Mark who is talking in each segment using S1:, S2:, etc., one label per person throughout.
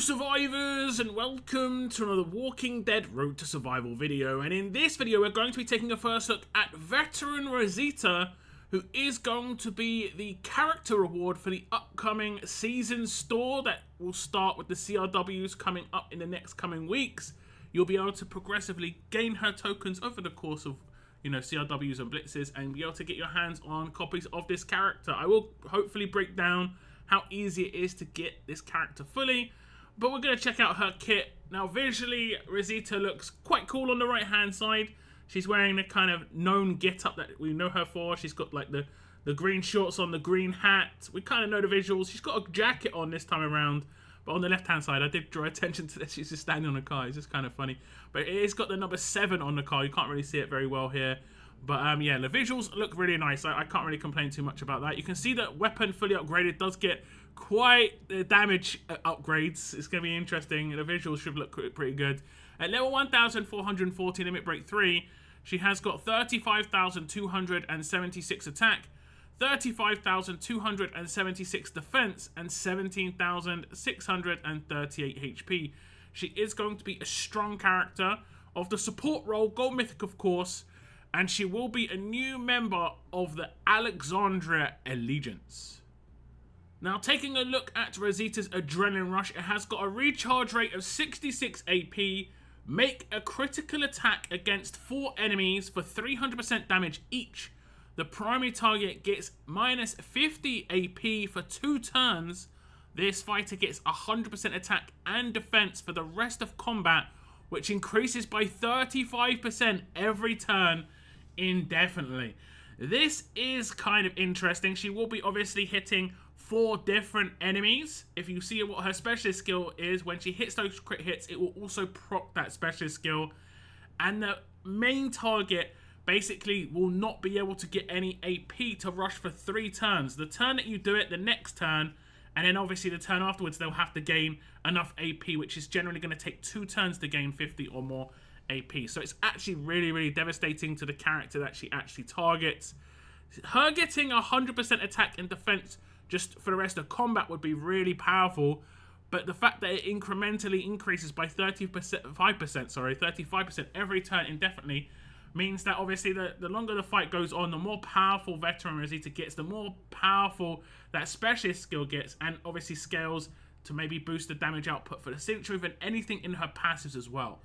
S1: survivors and welcome to another Walking Dead Road to Survival video and in this video we're going to be taking a first look at veteran Rosita who is going to be the character reward for the upcoming season store that will start with the CRWs coming up in the next coming weeks. You'll be able to progressively gain her tokens over the course of you know CRWs and blitzes and be able to get your hands on copies of this character. I will hopefully break down how easy it is to get this character fully but we're going to check out her kit. Now, visually, Rosita looks quite cool on the right-hand side. She's wearing the kind of known get-up that we know her for. She's got, like, the, the green shorts on, the green hat. We kind of know the visuals. She's got a jacket on this time around. But on the left-hand side, I did draw attention to this. She's just standing on a car. It's just kind of funny. But it has got the number 7 on the car. You can't really see it very well here. But um, yeah, the visuals look really nice. I, I, can't really complain too much about that. You can see that weapon fully upgraded does get quite the damage uh, upgrades. It's going to be interesting. The visuals should look pretty good. At level 1440 Limit Break 3, she has got 35,276 attack, 35,276 defense, and 17,638 HP. She is going to be a strong character of the support role, Gold Mythic of course, and she will be a new member of the Alexandria Allegiance. Now, taking a look at Rosita's Adrenaline Rush, it has got a recharge rate of 66 AP, make a critical attack against four enemies for 300% damage each. The primary target gets minus 50 AP for two turns. This fighter gets 100% attack and defense for the rest of combat, which increases by 35% every turn indefinitely. This is kind of interesting. She will be obviously hitting four different enemies. If you see what her specialist skill is, when she hits those crit hits, it will also proc that specialist skill. And the main target basically will not be able to get any AP to rush for three turns. The turn that you do it, the next turn, and then obviously the turn afterwards, they'll have to gain enough AP, which is generally going to take two turns to gain 50 or more AP. So it's actually really, really devastating to the character that she actually targets. Her getting 100% attack and defense just for the rest of combat would be really powerful. But the fact that it incrementally increases by 35%, 5%, sorry, 35% every turn indefinitely means that obviously the, the longer the fight goes on, the more powerful Veteran Rosita gets, the more powerful that Specialist skill gets, and obviously scales to maybe boost the damage output for the Signature and anything in her passives as well.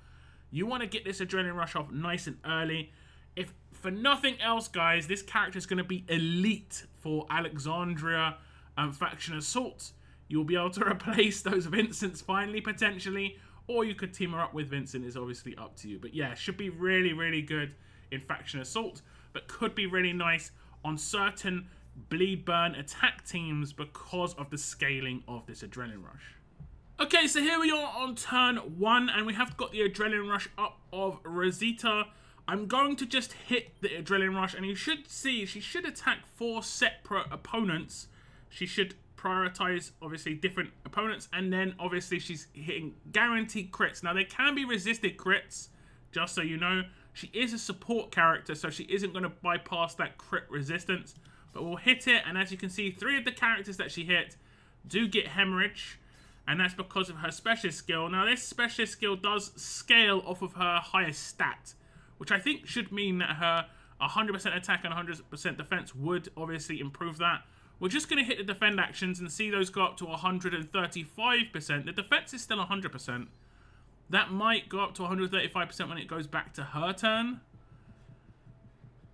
S1: You want to get this Adrenaline Rush off nice and early. If for nothing else, guys, this character is going to be elite for Alexandria and Faction Assault. You'll be able to replace those Vincents finally, potentially, or you could team her up with Vincent, is obviously up to you. But yeah, should be really, really good in Faction Assault, but could be really nice on certain bleed burn attack teams because of the scaling of this Adrenaline Rush. Okay, so here we are on turn one, and we have got the Adrenaline Rush up of Rosita. I'm going to just hit the Adrenaline Rush, and you should see she should attack four separate opponents. She should prioritize, obviously, different opponents, and then, obviously, she's hitting guaranteed crits. Now, they can be resisted crits, just so you know. She is a support character, so she isn't going to bypass that crit resistance. But we'll hit it, and as you can see, three of the characters that she hit do get hemorrhage and that's because of her specialist skill. Now, this specialist skill does scale off of her highest stat, which I think should mean that her 100% attack and 100% defense would obviously improve that. We're just going to hit the defend actions and see those go up to 135%. The defense is still 100%. That might go up to 135% when it goes back to her turn.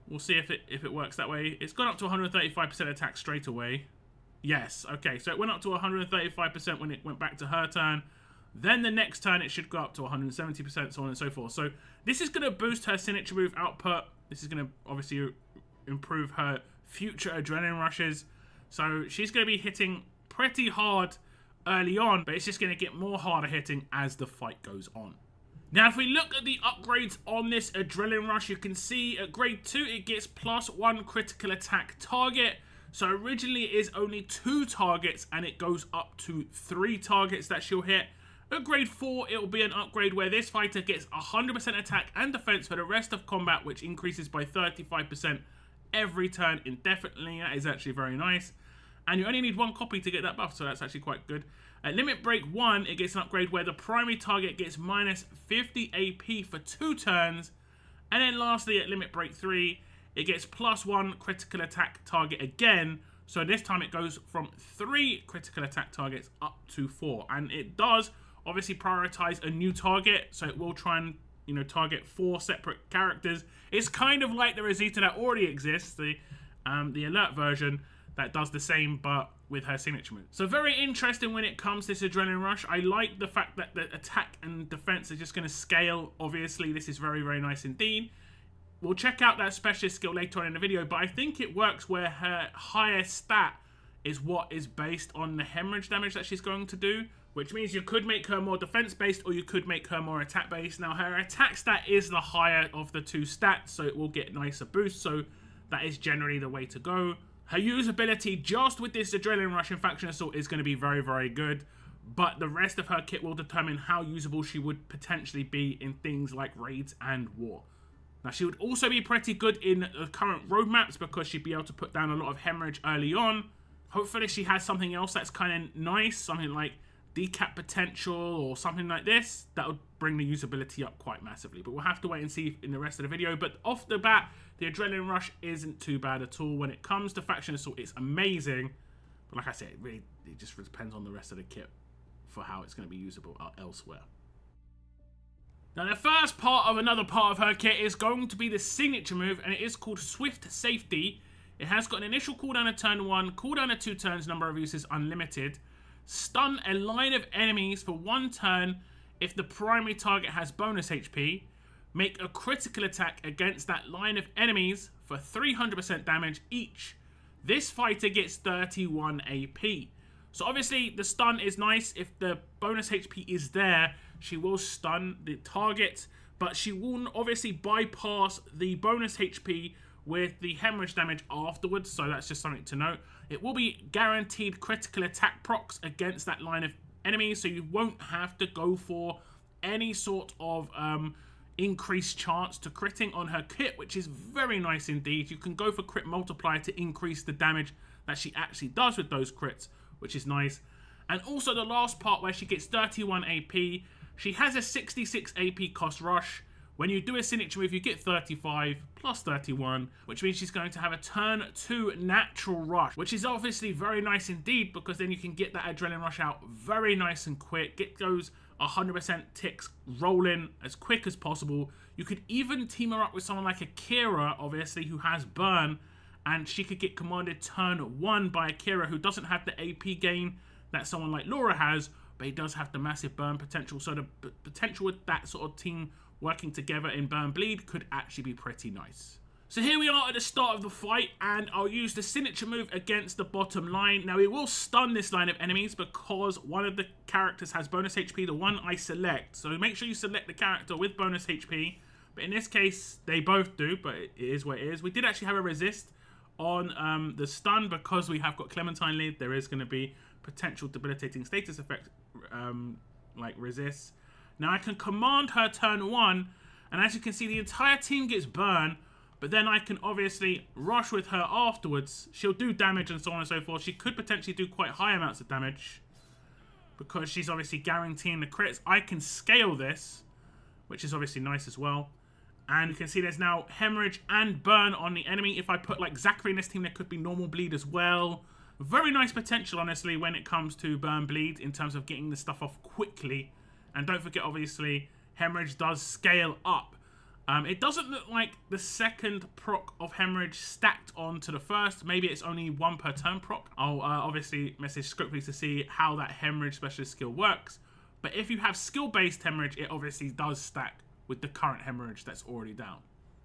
S1: We'll see if it if it works that way. It's gone up to 135% attack straight away. Yes, okay, so it went up to 135% when it went back to her turn. Then the next turn it should go up to 170%, so on and so forth. So this is going to boost her signature move output. This is going to obviously improve her future adrenaline rushes. So she's going to be hitting pretty hard early on, but it's just going to get more harder hitting as the fight goes on. Now, if we look at the upgrades on this Adrenaline Rush, you can see at grade 2, it gets plus 1 critical attack target, so originally it is only two targets and it goes up to three targets that she'll hit. At grade 4, it will be an upgrade where this fighter gets 100% attack and defense for the rest of combat, which increases by 35% every turn indefinitely. That is actually very nice. And you only need one copy to get that buff, so that's actually quite good. At Limit Break 1, it gets an upgrade where the primary target gets minus 50 AP for two turns. And then lastly, at Limit Break 3, it gets plus 1 critical attack target again. So this time it goes from 3 critical attack targets up to 4. And it does obviously prioritize a new target. So it will try and, you know, target 4 separate characters. It's kind of like the Rosita that already exists, the, um, the alert version that does the same, but with her signature move. So very interesting when it comes to this Adrenaline Rush. I like the fact that the attack and defense are just going to scale. Obviously, this is very, very nice indeed. We'll check out that specialist skill later on in the video, but I think it works where her higher stat is what is based on the hemorrhage damage that she's going to do, which means you could make her more defense-based or you could make her more attack-based. Now, her attack stat is the higher of the two stats, so it will get nicer boost, so that is generally the way to go. Her usability just with this Adrenaline Rush Faction Assault is going to be very, very good. But the rest of her kit will determine how usable she would potentially be in things like raids and war. Now, she would also be pretty good in the current roadmaps because she'd be able to put down a lot of hemorrhage early on. Hopefully, she has something else that's kind of nice, something like decap potential or something like this. That would bring the usability up quite massively. But we'll have to wait and see in the rest of the video. But off the bat, the Adrenaline Rush isn't too bad at all. When it comes to Faction Assault, it's amazing. But like I said, it really it just depends on the rest of the kit for how it's going to be usable uh, elsewhere. Now, the first part of another part of her kit is going to be the signature move, and it is called Swift Safety. It has got an initial cooldown of turn 1, cooldown of 2 turns, number of uses unlimited. Stun a line of enemies for one turn if the primary target has bonus HP make a critical attack against that line of enemies for 300% damage each. This fighter gets 31 AP. So obviously the stun is nice. If the bonus HP is there, she will stun the target. But she will obviously bypass the bonus HP with the hemorrhage damage afterwards. So that's just something to note. It will be guaranteed critical attack procs against that line of enemies. So you won't have to go for any sort of... Um, increased chance to critting on her kit, which is very nice indeed. You can go for crit multiplier to increase the damage that she actually does with those crits, which is nice. And also the last part where she gets 31 AP. She has a 66 AP cost rush. When you do a signature move, you get 35 plus 31, which means she's going to have a turn 2 natural rush, which is obviously very nice indeed because then you can get that adrenaline rush out very nice and quick. Get those 100% ticks rolling as quick as possible. You could even team her up with someone like Akira, obviously, who has burn, and she could get commanded turn 1 by Akira, who doesn't have the AP gain that someone like Laura has, but he does have the massive burn potential. So the potential with that sort of team working together in Burn Bleed could actually be pretty nice. So here we are at the start of the fight, and I'll use the signature move against the bottom line. Now, it will stun this line of enemies because one of the characters has bonus HP, the one I select. So make sure you select the character with bonus HP. But in this case, they both do, but it is what it is. We did actually have a resist on um, the stun because we have got Clementine lead. There is going to be potential debilitating status effect um, like resist. Now, I can command her turn one, and as you can see, the entire team gets burned but then I can obviously rush with her afterwards. She'll do damage and so on and so forth. She could potentially do quite high amounts of damage. Because she's obviously guaranteeing the crits. I can scale this. Which is obviously nice as well. And you can see there's now hemorrhage and burn on the enemy. If I put like Zachary in this team, there could be normal bleed as well. Very nice potential, honestly, when it comes to burn bleed in terms of getting the stuff off quickly. And don't forget, obviously, hemorrhage does scale up um, it doesn't look like the second proc of Hemorrhage stacked onto the first. Maybe it's only one per turn proc. I'll uh, obviously message Scopely to see how that Hemorrhage specialist skill works. But if you have skill-based Hemorrhage, it obviously does stack with the current Hemorrhage that's already down.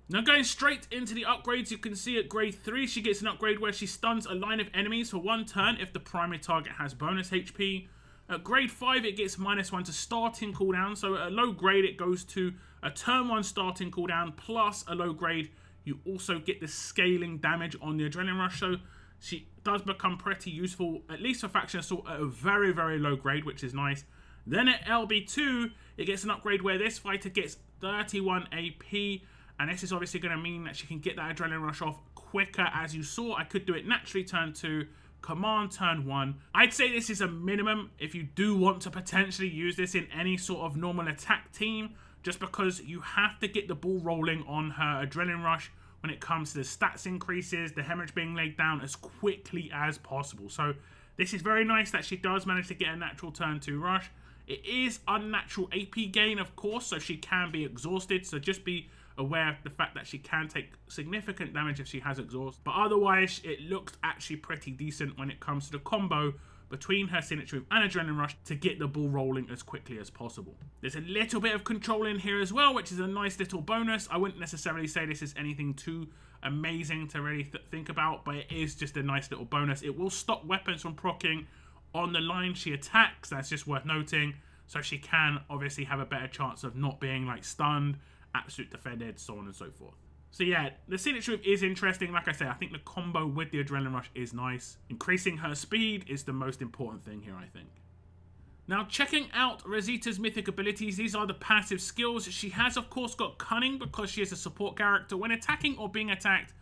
S1: Now going straight into the upgrades, you can see at grade 3 she gets an upgrade where she stuns a line of enemies for one turn if the primary target has bonus HP. At grade 5 it gets minus 1 to starting cooldown, so at a low grade it goes to a turn 1 starting cooldown plus a low grade. You also get the scaling damage on the Adrenaline Rush, so she does become pretty useful, at least for Faction Assault at a very, very low grade, which is nice. Then at LB2, it gets an upgrade where this fighter gets 31 AP, and this is obviously going to mean that she can get that Adrenaline Rush off quicker. As you saw, I could do it naturally turn 2, command turn one. I'd say this is a minimum if you do want to potentially use this in any sort of normal attack team, just because you have to get the ball rolling on her adrenaline rush when it comes to the stats increases, the hemorrhage being laid down as quickly as possible. So this is very nice that she does manage to get a natural turn 2 rush. It is unnatural AP gain, of course, so she can be exhausted. So just be aware of the fact that she can take significant damage if she has exhaust. But otherwise, it looks actually pretty decent when it comes to the combo between her signature and Adrenaline Rush to get the ball rolling as quickly as possible. There's a little bit of control in here as well, which is a nice little bonus. I wouldn't necessarily say this is anything too amazing to really th think about, but it is just a nice little bonus. It will stop weapons from proccing on the line she attacks. That's just worth noting. So she can obviously have a better chance of not being like stunned, absolute defended, so on and so forth. So yeah, the signature move is interesting. Like I said, I think the combo with the Adrenaline Rush is nice. Increasing her speed is the most important thing here, I think. Now, checking out Rosita's mythic abilities, these are the passive skills. She has, of course, got Cunning because she is a support character. When attacking or being attacked,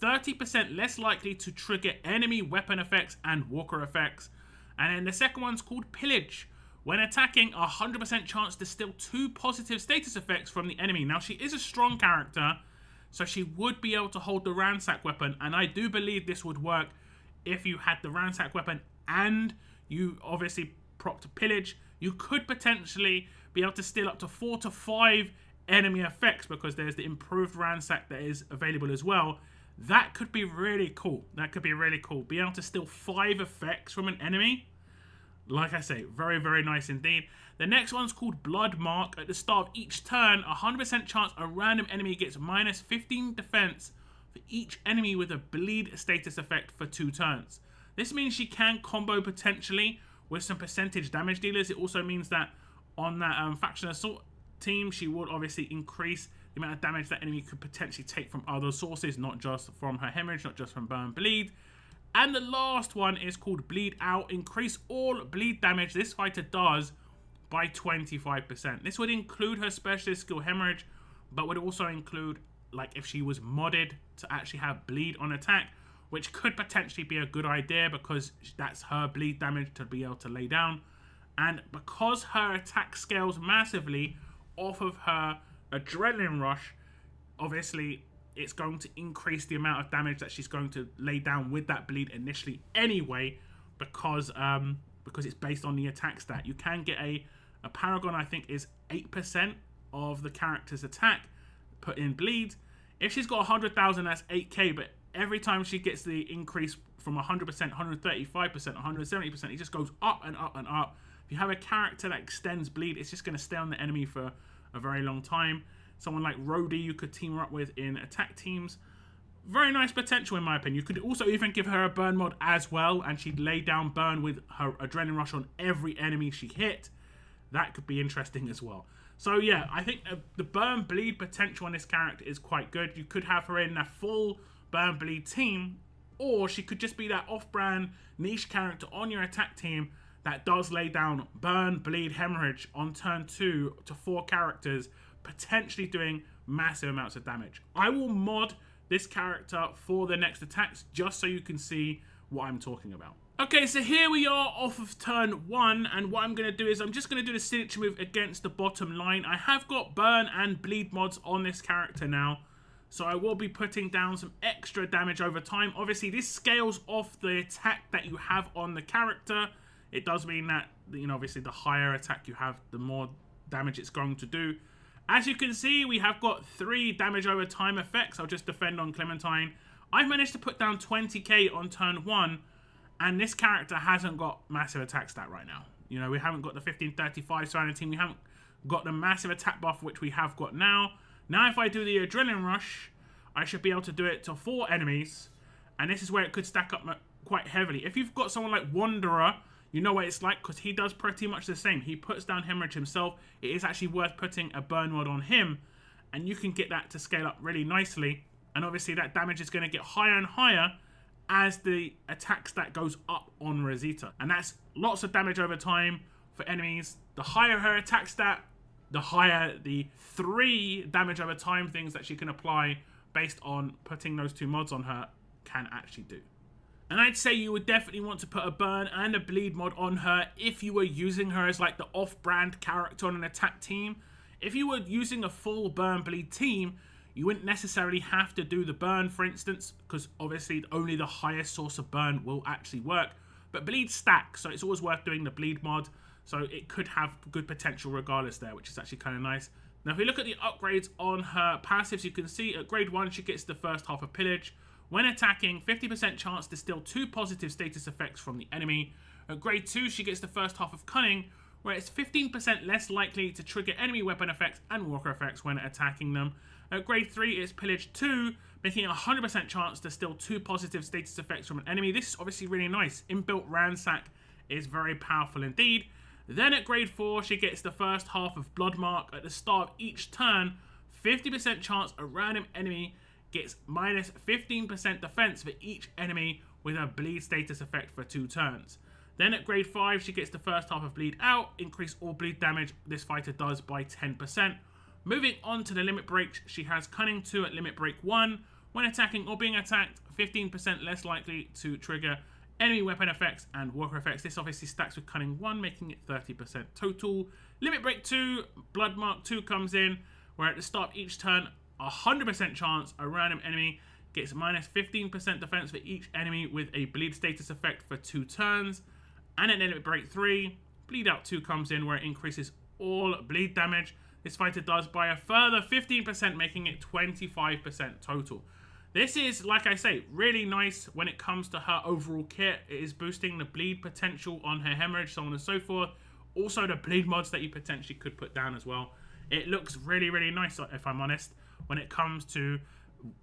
S1: 30% less likely to trigger enemy weapon effects and walker effects. And then the second one's called Pillage. When attacking, 100% chance to steal two positive status effects from the enemy. Now, she is a strong character, so she would be able to hold the ransack weapon, and I do believe this would work if you had the ransack weapon and you obviously propped pillage. You could potentially be able to steal up to four to five enemy effects because there's the improved ransack that is available as well. That could be really cool. That could be really cool. Be able to steal five effects from an enemy like I say, very, very nice indeed. The next one's called Blood Mark. At the start of each turn, 100% chance a random enemy gets minus 15 defense for each enemy with a bleed status effect for two turns. This means she can combo potentially with some percentage damage dealers. It also means that on that um, faction assault team, she would obviously increase the amount of damage that enemy could potentially take from other sources, not just from her hemorrhage, not just from burn bleed. And the last one is called Bleed Out. Increase all bleed damage this fighter does by 25%. This would include her specialist skill Hemorrhage, but would also include like if she was modded to actually have bleed on attack, which could potentially be a good idea because that's her bleed damage to be able to lay down. And because her attack scales massively off of her adrenaline rush, obviously it's going to increase the amount of damage that she's going to lay down with that bleed initially anyway because um, because it's based on the attack stat. You can get a, a Paragon, I think, is 8% of the character's attack put in bleed. If she's got 100,000, that's 8k, but every time she gets the increase from 100%, 135%, 170%, it just goes up and up and up. If you have a character that extends bleed, it's just going to stay on the enemy for a very long time. Someone like Rhodey you could team her up with in attack teams. Very nice potential in my opinion. You could also even give her a burn mod as well and she'd lay down burn with her adrenaline rush on every enemy she hit. That could be interesting as well. So yeah, I think uh, the burn bleed potential on this character is quite good. You could have her in a full burn bleed team or she could just be that off-brand niche character on your attack team that does lay down burn, bleed, hemorrhage on turn two to four characters potentially doing massive amounts of damage. I will mod this character for the next attacks just so you can see what I'm talking about. Okay, so here we are off of turn one, and what I'm going to do is I'm just going to do the signature move against the bottom line. I have got burn and bleed mods on this character now, so I will be putting down some extra damage over time. Obviously, this scales off the attack that you have on the character. It does mean that, you know, obviously the higher attack you have, the more damage it's going to do. As you can see, we have got three damage over time effects. I'll just defend on Clementine. I've managed to put down 20k on turn one, and this character hasn't got massive attack stat right now. You know, we haven't got the 1535 surrounding team. We haven't got the massive attack buff, which we have got now. Now, if I do the Adrenaline Rush, I should be able to do it to four enemies, and this is where it could stack up quite heavily. If you've got someone like Wanderer, you know what it's like because he does pretty much the same. He puts down Hemorrhage himself. It is actually worth putting a Burn mod on him and you can get that to scale up really nicely. And obviously that damage is going to get higher and higher as the attack stat goes up on Rosita. And that's lots of damage over time for enemies. The higher her attack stat, the higher the three damage over time things that she can apply based on putting those two mods on her can actually do. And I'd say you would definitely want to put a burn and a bleed mod on her if you were using her as like the off-brand character on an attack team. If you were using a full burn bleed team, you wouldn't necessarily have to do the burn, for instance, because obviously only the highest source of burn will actually work. But bleed stacks, so it's always worth doing the bleed mod. So it could have good potential regardless there, which is actually kind of nice. Now, if we look at the upgrades on her passives, you can see at grade 1, she gets the first half of Pillage. When attacking, 50% chance to steal two positive status effects from the enemy. At grade 2, she gets the first half of Cunning, where it's 15% less likely to trigger enemy weapon effects and walker effects when attacking them. At grade 3, it's Pillage 2, making a 100% chance to steal two positive status effects from an enemy. This is obviously really nice. Inbuilt Ransack is very powerful indeed. Then at grade 4, she gets the first half of Bloodmark at the start of each turn. 50% chance a random enemy gets minus 15% defense for each enemy with a bleed status effect for two turns. Then at grade 5, she gets the first half of Bleed Out, increase all bleed damage this fighter does by 10%. Moving on to the limit breaks, she has Cunning 2 at limit break 1. When attacking or being attacked, 15% less likely to trigger enemy weapon effects and walker effects. This obviously stacks with Cunning 1, making it 30% total. Limit break 2, Blood Mark 2 comes in, where at the start of each turn, 100% chance a random enemy gets minus 15% defense for each enemy with a bleed status effect for two turns. And at limit break 3, Bleed Out 2 comes in where it increases all bleed damage this fighter does by a further 15%, making it 25% total. This is, like I say, really nice when it comes to her overall kit. It is boosting the bleed potential on her hemorrhage, so on and so forth. Also, the bleed mods that you potentially could put down as well. It looks really, really nice, if I'm honest, when it comes to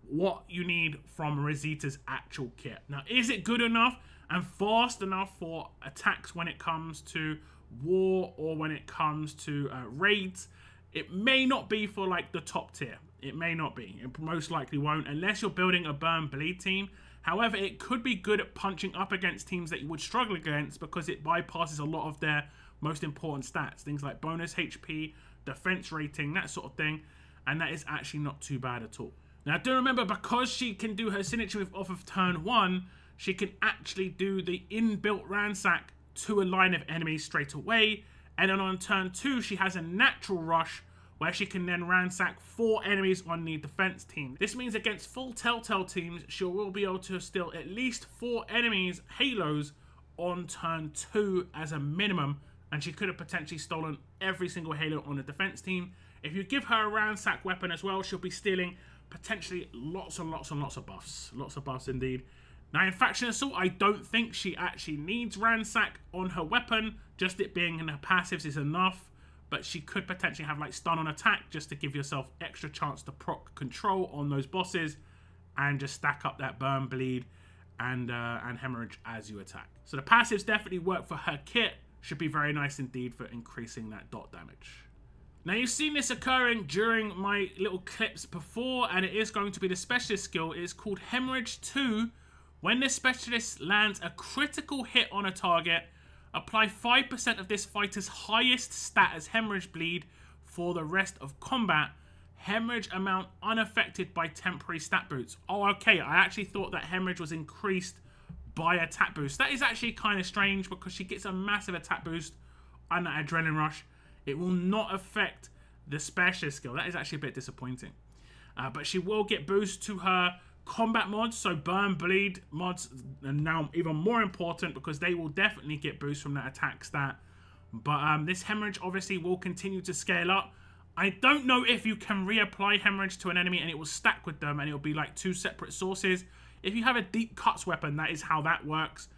S1: what you need from Rosita's actual kit. Now, is it good enough and fast enough for attacks when it comes to war or when it comes to uh, raids? It may not be for like the top tier. It may not be. It most likely won't unless you're building a burn bleed team. However, it could be good at punching up against teams that you would struggle against because it bypasses a lot of their most important stats. Things like bonus HP, defense rating, that sort of thing. And that is actually not too bad at all. Now, do remember, because she can do her signature with off of turn one, she can actually do the inbuilt ransack to a line of enemies straight away. And then on turn two, she has a natural rush where she can then ransack four enemies on the defense team. This means against full Telltale teams, she will be able to steal at least four enemies halos on turn two as a minimum, and she could have potentially stolen every single halo on the defense team. If you give her a ransack weapon as well, she'll be stealing potentially lots and lots and lots of buffs. Lots of buffs indeed. Now in Faction Assault, I don't think she actually needs ransack on her weapon. Just it being in her passives is enough but she could potentially have like stun on attack just to give yourself extra chance to proc control on those bosses and just stack up that burn bleed and uh, and hemorrhage as you attack. So the passives definitely work for her kit. Should be very nice indeed for increasing that dot damage. Now you've seen this occurring during my little clips before and it is going to be the specialist skill. It is called Hemorrhage 2. When this specialist lands a critical hit on a target, Apply 5% of this fighter's highest stat as hemorrhage bleed for the rest of combat. Hemorrhage amount unaffected by temporary stat boosts. Oh, okay. I actually thought that hemorrhage was increased by attack boost. That is actually kind of strange because she gets a massive attack boost and that adrenaline rush. It will not affect the specialist skill. That is actually a bit disappointing. Uh, but she will get boost to her combat mods, so burn, bleed mods are now even more important because they will definitely get boosts from that attack stat. But um, this hemorrhage obviously will continue to scale up. I don't know if you can reapply hemorrhage to an enemy and it will stack with them and it'll be like two separate sources. If you have a deep cuts weapon, that is how that works.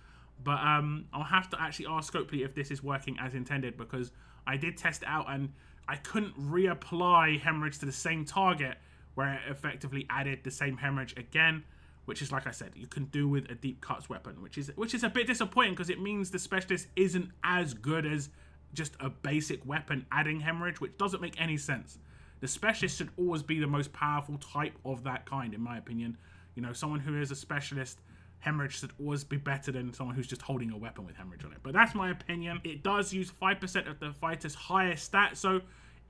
S1: But um, I'll have to actually ask Scopely if this is working as intended because I did test it out and I couldn't reapply hemorrhage to the same target where it effectively added the same hemorrhage again, which is like I said, you can do with a deep cuts weapon, which is which is a bit disappointing because it means the specialist isn't as good as just a basic weapon adding hemorrhage, which doesn't make any sense. The specialist should always be the most powerful type of that kind, in my opinion. You know, someone who is a specialist hemorrhage should always be better than someone who's just holding a weapon with hemorrhage on it. But that's my opinion. It does use 5% of the fighter's highest stat, so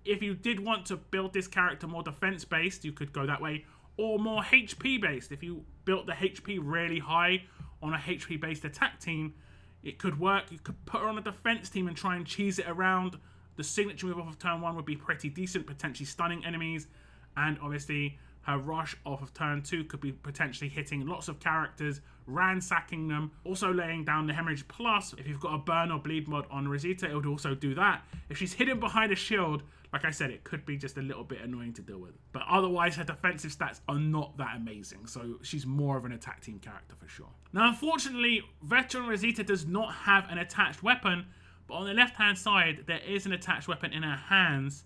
S1: if you did want to build this character more defense based, you could go that way, or more HP based. If you built the HP really high on a HP based attack team, it could work. You could put her on a defense team and try and cheese it around. The signature move off of turn one would be pretty decent, potentially stunning enemies. And obviously, her rush off of turn two could be potentially hitting lots of characters, ransacking them, also laying down the hemorrhage. Plus, if you've got a burn or bleed mod on Rosita, it would also do that. If she's hidden behind a shield, like I said, it could be just a little bit annoying to deal with. But otherwise, her defensive stats are not that amazing. So she's more of an attack team character for sure. Now, unfortunately, Veteran Rosita does not have an attached weapon. But on the left-hand side, there is an attached weapon in her hands.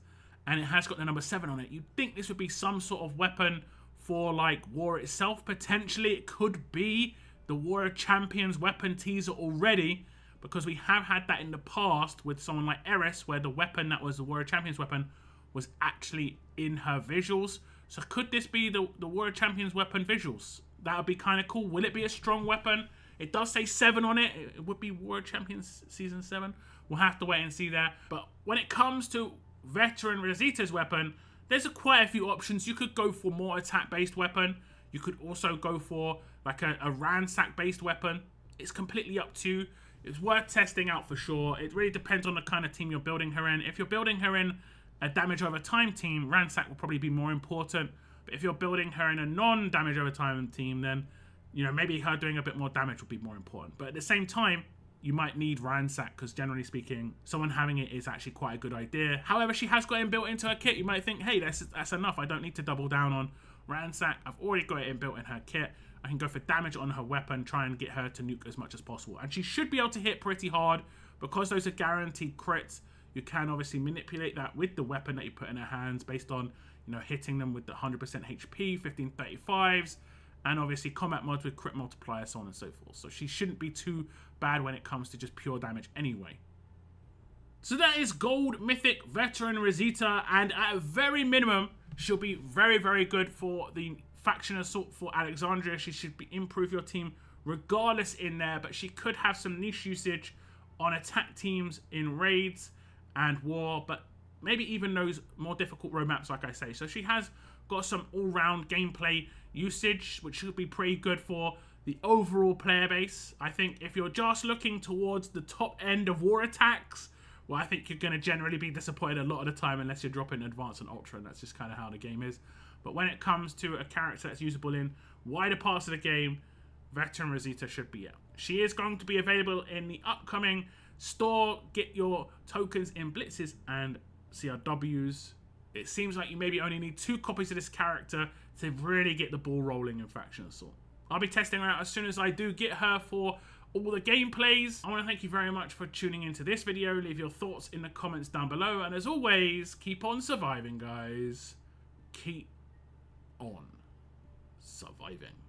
S1: And it has got the number 7 on it. You'd think this would be some sort of weapon for, like, War itself. Potentially, it could be the War of Champions weapon teaser already because we have had that in the past with someone like Eris, where the weapon that was the War of Champions weapon was actually in her visuals. So could this be the, the War of Champions weapon visuals? That would be kind of cool. Will it be a strong weapon? It does say 7 on it. It would be War of Champions Season 7. We'll have to wait and see there. But when it comes to Veteran Rosita's weapon, there's a quite a few options. You could go for more attack-based weapon. You could also go for like a, a ransack-based weapon. It's completely up to you. It's worth testing out for sure. It really depends on the kind of team you're building her in. If you're building her in a damage over time team, Ransack will probably be more important. But if you're building her in a non-damage over time team, then you know maybe her doing a bit more damage would be more important. But at the same time, you might need Ransack because generally speaking, someone having it is actually quite a good idea. However, she has got it built into her kit. You might think, hey, that's that's enough. I don't need to double down on Ransack. I've already got it built in her kit. I can go for damage on her weapon, try and get her to nuke as much as possible. And she should be able to hit pretty hard because those are guaranteed crits. You can obviously manipulate that with the weapon that you put in her hands based on, you know, hitting them with the 100% HP, 1535s, and obviously combat mods with crit multiplier, so on and so forth. So she shouldn't be too bad when it comes to just pure damage anyway. So that is Gold Mythic Veteran Rosita, and at a very minimum, she'll be very, very good for the faction assault for Alexandria. She should be improve your team regardless in there, but she could have some niche usage on attack teams in raids and war, but maybe even those more difficult road maps, like I say. So she has got some all-round gameplay usage, which should be pretty good for the overall player base. I think if you're just looking towards the top end of war attacks, well, I think you're going to generally be disappointed a lot of the time unless you're dropping advanced and ultra, and that's just kind of how the game is. But when it comes to a character that's usable in wider parts of the game, Veteran Rosita should be out. She is going to be available in the upcoming store. Get your tokens in Blitzes and CRWs. It seems like you maybe only need two copies of this character to really get the ball rolling in Faction Assault. I'll be testing her out as soon as I do get her for all the gameplays. I want to thank you very much for tuning into this video. Leave your thoughts in the comments down below. And as always, keep on surviving, guys. Keep on surviving.